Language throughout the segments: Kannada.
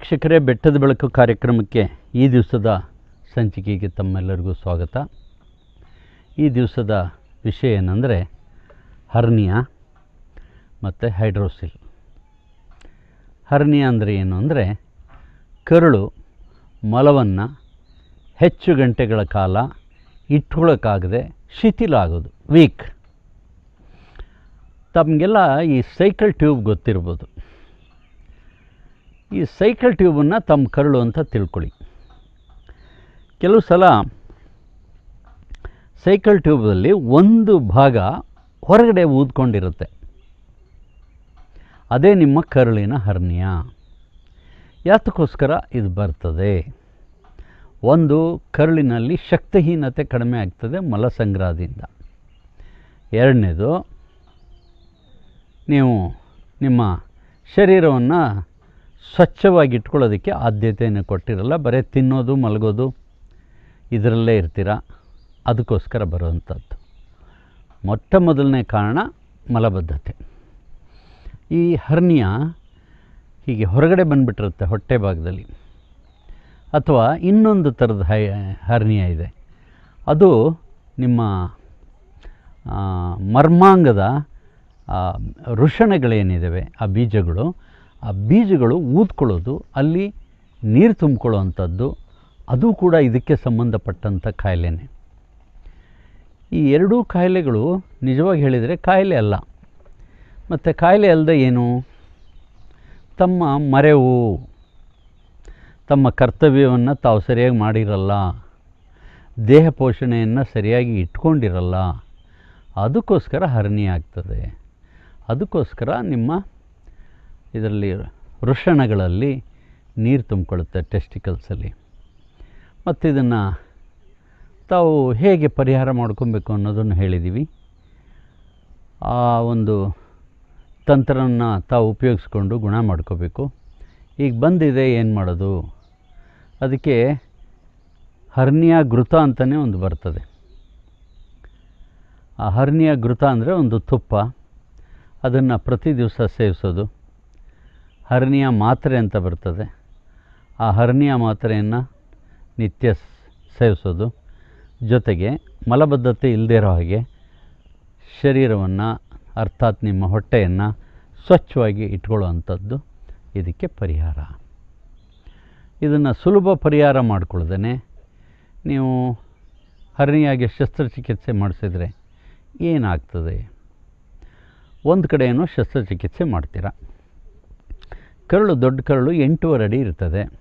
ವೀಕ್ಷಕರೇ, ಬೆಟ್ಟದ ಬೆಳಕು ಕಾರ್ಯಕ್ರಮಕ್ಕೆ ಈ ದಿವಸದ ಸಂಚಿಕೆಗೆ ತಮ್ಮೆಲ್ಲರಿಗೂ ಸ್ವಾಗತ. ಈ ದಿವಸದ ವಿಷಯ ಏನಂದರೆ, ಹರ್ನಿಯಾ ಮತ್ತು ಹೈಡ್ರೋಸಿಲ್. ಹರ್ನಿಯಾ ಅಂದರೆ ಏನು ಅಂದರೆ, ಕರುಳು ಮಲವನ್ನು ಹೆಚ್ಚು ಗಂಟೆಗಳ ಕಾಲ ಇಟ್ಕೊಳ್ಳೋಕ್ಕಾಗದೆ ಶಿಥಿಲ ಆಗೋದು, ವೀಕ್. ತಮಗೆಲ್ಲ ಈ ಸೈಕಲ್ ಟ್ಯೂಬ್ ಗೊತ್ತಿರ್ಬೋದು. ಈ ಸೈಕಲ್ ಟ್ಯೂಬನ್ನು ತಮ್ಮ ಕರುಳು ಅಂತ ತಿಳ್ಕೊಳ್ಳಿ. ಕೆಲವು ಸಲ ಸೈಕಲ್ ಟ್ಯೂಬಲ್ಲಿ ಒಂದು ಭಾಗ ಹೊರಗಡೆ ಊದ್ಕೊಂಡಿರುತ್ತೆ. ಅದೇ ನಿಮ್ಮ ಕರುಳಿನ ಹರ್ನಿಯ. ಯಾತಕ್ಕೋಸ್ಕರ ಇದು ಬರ್ತದೆ? ಒಂದು, ಕರುಳಿನಲ್ಲಿ ಶಕ್ತಿಹೀನತೆ ಕಡಿಮೆ ಆಗ್ತದೆ ಮಲಸಂಗ್ರಹದಿಂದ ಎರಡನೇದು, ನೀವು ನಿಮ್ಮ ಶರೀರವನ್ನು ಸ್ವಚ್ಛವಾಗಿ ಇಟ್ಕೊಳ್ಳೋದಕ್ಕೆ ಆದ್ಯತೆಯನ್ನು ಕೊಟ್ಟಿರಲ್ಲ ಬರೀ ತಿನ್ನೋದು ಮಲಗೋದು ಇದರಲ್ಲೇ ಇರ್ತೀರ? ಅದಕ್ಕೋಸ್ಕರ ಬರುವಂಥದ್ದು. ಮೊಟ್ಟ ಮೊದಲನೇ ಕಾರಣ ಮಲಬದ್ಧತೆ. ಈ ಹರ್ನಿಯ ಹೀಗೆ ಹೊರಗಡೆ ಬಂದುಬಿಟ್ಟಿರುತ್ತೆ ಹೊಟ್ಟೆ ಭಾಗದಲ್ಲಿ. ಅಥವಾ ಇನ್ನೊಂದು ಥರದ ಹೈ ಹರ್ನಿಯ ಇದೆ. ಅದು ನಿಮ್ಮ ಮರ್ಮಾಂಗದ ಆ, ವೃಷಣಗಳೇನಿದ್ದಾವೆ ಆ ಬೀಜಗಳು ಆ ಬೀಜಗಳು ಊದ್ಕೊಳ್ಳೋದು, ಅಲ್ಲಿ ನೀರು ತುಂಬಿಕೊಳ್ಳುವಂಥದ್ದು, ಅದು ಕೂಡ ಇದಕ್ಕೆ ಸಂಬಂಧಪಟ್ಟಂಥ ಕಾಯಿಲೆನೇ. ಈ ಎರಡೂ ಕಾಯಿಲೆಗಳು ನಿಜವಾಗಿ ಹೇಳಿದರೆ ಕಾಯಿಲೆ ಅಲ್ಲ. ಮತ್ತು ಕಾಯಿಲೆ ಅಲ್ಲದೆ ಏನು? ತಮ್ಮ ಮರೆವು. ತಮ್ಮ ಕರ್ತವ್ಯವನ್ನು ತಾವು ಸರಿಯಾಗಿ ಮಾಡಿರಲ್ಲ. ದೇಹ ಪೋಷಣೆಯನ್ನು ಸರಿಯಾಗಿ ಇಟ್ಕೊಂಡಿರಲ್ಲ. ಅದಕ್ಕೋಸ್ಕರ ಹರಣಿ ಆಗ್ತದೆ. ಅದಕ್ಕೋಸ್ಕರ ನಿಮ್ಮ ಇದರಲ್ಲಿ ವೃಷಣಗಳಲ್ಲಿ ನೀರು ತುಂಬಿಕೊಳ್ಳುತ್ತೆ ಟೆಸ್ಟಿಕಲ್ಸಲ್ಲಿ. ಮತ್ತು ಇದನ್ನು ತಾವು ಹೇಗೆ ಪರಿಹಾರ ಮಾಡ್ಕೊಬೇಕು ಅನ್ನೋದನ್ನು ಹೇಳಿದ್ದೀವಿ. ಆ ಒಂದು ತಂತ್ರವನ್ನು ತಾವು ಉಪಯೋಗಿಸ್ಕೊಂಡು ಗುಣ ಮಾಡ್ಕೋಬೇಕು. ಈಗ ಬಂದಿದೆ, ಏನು ಮಾಡೋದು? ಅದಕ್ಕೆ ಹರ್ನಿಯ ಘೃತ ಅಂತಲೇ ಒಂದು ಬರ್ತದೆ. ಆ ಹರ್ನಿಯ ಘೃತ ಅಂದರೆ ಒಂದು ತುಪ್ಪ. ಅದನ್ನು ಪ್ರತಿ ದಿವಸ ಸೇವಿಸೋದು. ಹರ್ನಿಯ ಮಾತ್ರೆ ಅಂತ ಬರ್ತದೆ. ಆ ಹರ್ನಿಯ ಮಾತ್ರೆಯನ್ನು ನಿತ್ಯ ಸೇವಿಸೋದು. ಜೊತೆಗೆ ಮಲಬದ್ಧತೆ ಇಲ್ಲದೇ ಇರೋ ಹಾಗೆ ಶರೀರವನ್ನು ಅರ್ಥಾತ್ ನಿಮ್ಮ ಹೊಟ್ಟೆಯನ್ನು ಸ್ವಚ್ಛವಾಗಿ ಇಟ್ಕೊಳ್ಳುವಂಥದ್ದು ಇದಕ್ಕೆ ಪರಿಹಾರ. ಇದನ್ನು ಸುಲಭ ಪರಿಹಾರ ಮಾಡ್ಕೊಳ್ದೇ ನೀವು ಹರಣಿಯಾಗಿ ಶಸ್ತ್ರಚಿಕಿತ್ಸೆ ಮಾಡಿಸಿದರೆ ಏನಾಗ್ತದೆ? ಒಂದು ಕಡೆಯೂ ಶಸ್ತ್ರಚಿಕಿತ್ಸೆ ಮಾಡ್ತೀರಾ? ಕರುಳು ದೊಡ್ಡ ಕರುಳು ಎಂಟೂವರೆ ಅಡಿ ಇರ್ತದೆ.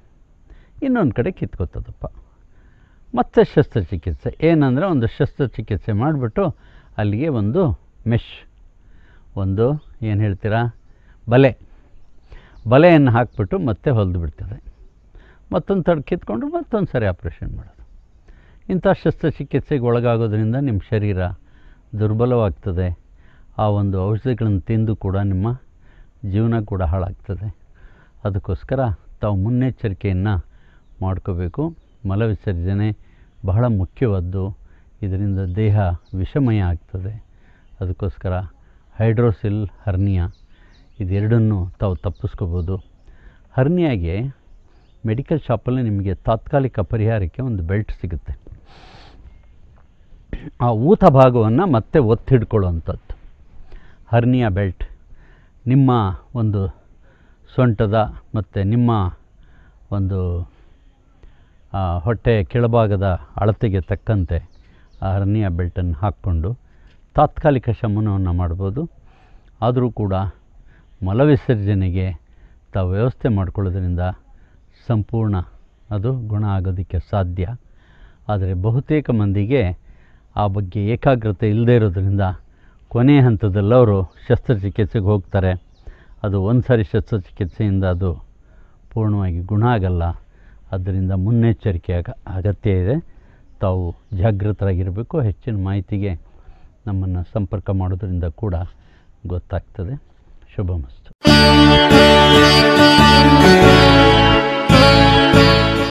ಇನ್ನೊಂದು ಕಡೆ ಕಿತ್ಕೋತದಪ್ಪ ಮತ್ತೆ ಶಸ್ತ್ರಚಿಕಿತ್ಸೆ. ಏನಂದರೆ ಒಂದು ಶಸ್ತ್ರಚಿಕಿತ್ಸೆ ಮಾಡಿಬಿಟ್ಟು ಅಲ್ಲಿಗೆ ಒಂದು ಮೆಶ್. ಒಂದು ಏನು ಹೇಳ್ತೀರಾ? ಬಲೆ. ಬಲೆಯನ್ನು ಹಾಕ್ಬಿಟ್ಟು ಮತ್ತೆ ಹೊಲಿದು ಬಿಡ್ತದೆ. ಮತ್ತೊಂದು ತಡ ಕಿತ್ಕೊಂಡು ಮತ್ತೊಂದು ಸರಿ ಆಪ್ರೇಷನ್ ಮಾಡೋದು. ಇಂಥ ಶಸ್ತ್ರಚಿಕಿತ್ಸೆಗೆ ಒಳಗಾಗೋದ್ರಿಂದ ನಿಮ್ಮ ಶರೀರ ದುರ್ಬಲವಾಗ್ತದೆ. ಆ ಒಂದು ಔಷಧಿಗಳನ್ನು ತಿಂದು ಕೂಡ ನಿಮ್ಮ ಜೀವನ ಕೂಡ ಹಾಳಾಗ್ತದೆ. ಅದಕ್ಕೋಸ್ಕರ ತಾವು ಮುನ್ನೆಚ್ಚರಿಕೆಯನ್ನು ಮಾಡ್ಕೋಬೇಕು. ಮಲವಿಸರ್ಜನೆ ಬಹಳ ಮುಖ್ಯವಾದ್ದು. ಇದರಿಂದ ದೇಹ ವಿಷಮಯ ಆಗ್ತದೆ. ಅದಕ್ಕೋಸ್ಕರ ಹೈಡ್ರೋಸಿಲ್ ಹರ್ನಿಯಾ ಇದೆರಡನ್ನು ತಾವು ತಪ್ಪಿಸ್ಕೋಬೋದು. ಹರ್ನಿಯಾಗೆ ಮೆಡಿಕಲ್ ಶಾಪಲ್ಲಿ ನಿಮಗೆ ತಾತ್ಕಾಲಿಕ ಪರಿಹಾರಕ್ಕೆ ಒಂದು ಬೆಲ್ಟ್ ಸಿಗುತ್ತೆ. ಆ ಊತ ಭಾಗವನ್ನು ಮತ್ತೆ ಒತ್ತಿಡ್ಕೊಳ್ಳುವಂಥದ್ದು. ಹರ್ನಿಯಾ ಬೆಲ್ಟ್ ನಿಮ್ಮ ಒಂದು ಸೊಂಟದ ಮತ್ತು ನಿಮ್ಮ ಒಂದು ಹೊಟ್ಟೆ ಕೆಳಭಾಗದ ಅಳತೆಗೆ ತಕ್ಕಂತೆ ಆ ಹರ್ನಿಯಾ ಬೆಲ್ಟನ್ನು ಹಾಕ್ಕೊಂಡು ತಾತ್ಕಾಲಿಕ ಶಮನವನ್ನು ಮಾಡ್ಬೋದು. ಆದರೂ ಕೂಡ ಮಲವಿಸರ್ಜನೆಗೆ ತಾವು ವ್ಯವಸ್ಥೆ ಮಾಡ್ಕೊಳ್ಳೋದ್ರಿಂದ ಸಂಪೂರ್ಣ ಅದು ಗುಣ ಆಗೋದಕ್ಕೆ ಸಾಧ್ಯ. ಆದರೆ ಬಹುತೇಕ ಮಂದಿಗೆ ಆ ಬಗ್ಗೆ ಏಕಾಗ್ರತೆ ಇಲ್ಲದೇ ಇರೋದರಿಂದ ಕೊನೆ ಹಂತದಲ್ಲವರು ಶಸ್ತ್ರಚಿಕಿತ್ಸೆಗೆ ಹೋಗ್ತಾರೆ. ಅದು ಒಂದು ಸಾರಿ ಶಸ್ತ್ರಚಿಕಿತ್ಸೆಯಿಂದ ಅದು ಪೂರ್ಣವಾಗಿ ಗುಣ ಆಗಲ್ಲ. ಆದ್ದರಿಂದ ಮುನ್ನೆಚ್ಚರಿಕೆ ಅಗ ಅಗತ್ಯ ಇದೆ. ತಾವು ಜಾಗೃತರಾಗಿರಬೇಕು. ಹೆಚ್ಚಿನ ಮಾಹಿತಿಗೆ ನಮ್ಮನ್ನು ಸಂಪರ್ಕ ಮಾಡೋದರಿಂದ ಕೂಡ ಗೊತ್ತಾಗ್ತದೆ. ಶುಭಮಸ್ತು